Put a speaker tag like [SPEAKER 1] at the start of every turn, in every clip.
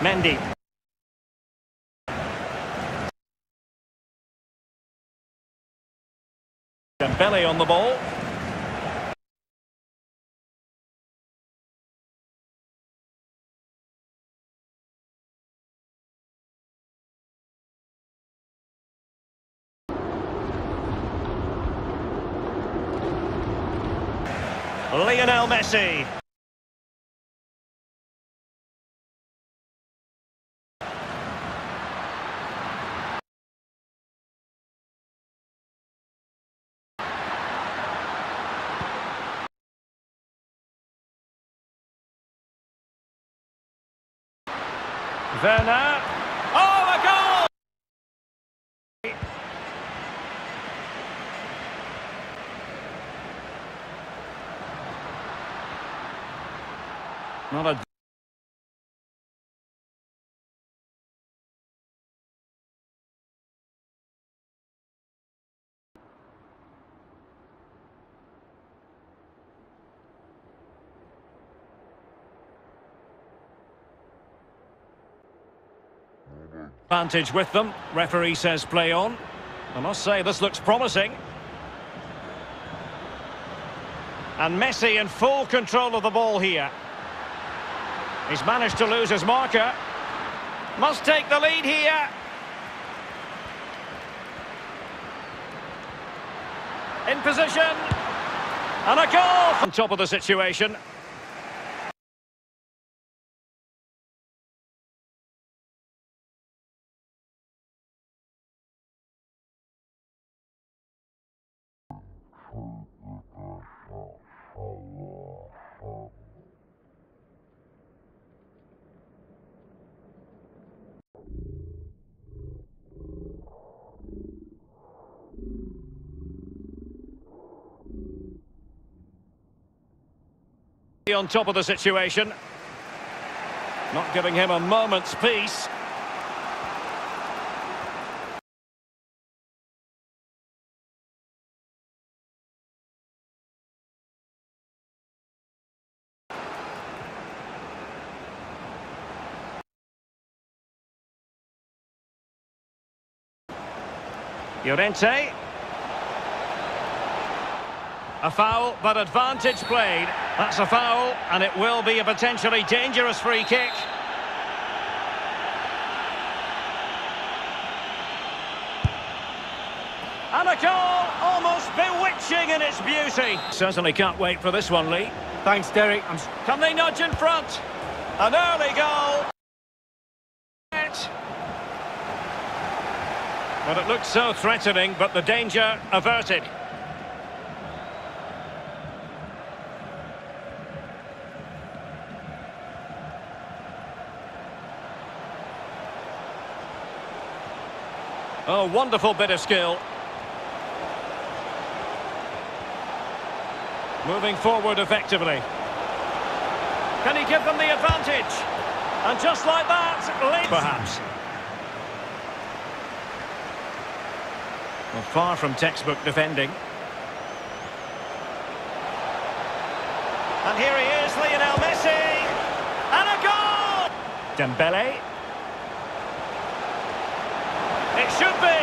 [SPEAKER 1] Mendy. Dembele on the ball. Lionel Messi. Werner. Oh, a goal! Not a advantage with them. Referee says play on. I must say this looks promising. And Messi in full control of the ball here. He's managed to lose his marker. Must take the lead here. In position. And a goal! On top of the situation. On top of the situation. Not giving him a moment's peace. Llorente. A foul, but advantage played. That's a foul, and it will be a potentially dangerous free kick. And a goal, almost bewitching in its beauty. Certainly can't wait for this one, Lee.
[SPEAKER 2] Thanks, Derek. I'm...
[SPEAKER 1] Can they nudge in front? An early goal. But it looked so threatening, but the danger averted. Oh, wonderful bit of skill. Moving forward effectively. Can he give them the advantage? And just like that, perhaps. Well, far from textbook defending. And here he is, Lionel Messi. And a goal! Dembele. It should be.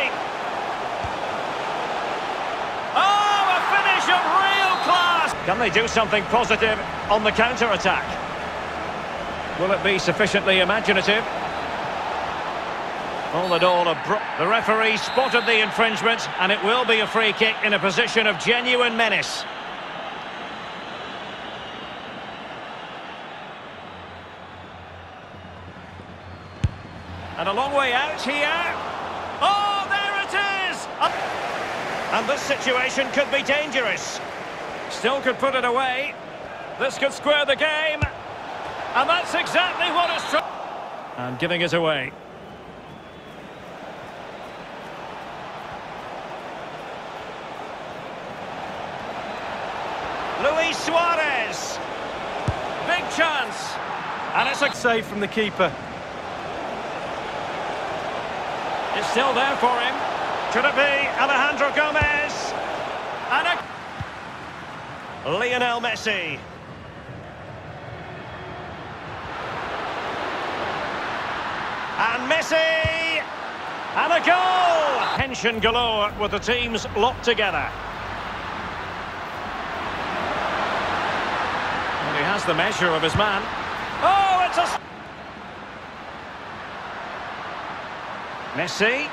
[SPEAKER 1] Oh, a finish of real class! Can they do something positive on the counter-attack? Will it be sufficiently imaginative? All in all, the referee spotted the infringement, and it will be a free kick in a position of genuine menace. And a long way out here. Oh, there it is! And this situation could be dangerous. Still could put it away. This could square the game. And that's exactly what it's... And giving it away. Luis Suarez. Big chance. And it's a
[SPEAKER 2] save from the keeper.
[SPEAKER 1] It's still there for him. Could it be Alejandro Gomez? And a... Lionel Messi. And Messi! And a goal! Tension galore with the teams locked together. He has the measure of his man. Oh, it's a... Messi.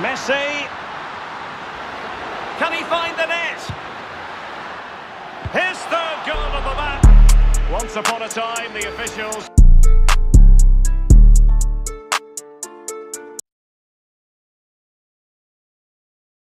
[SPEAKER 1] Messi. Can he find the net? His third goal of the match. Once upon a time, the officials...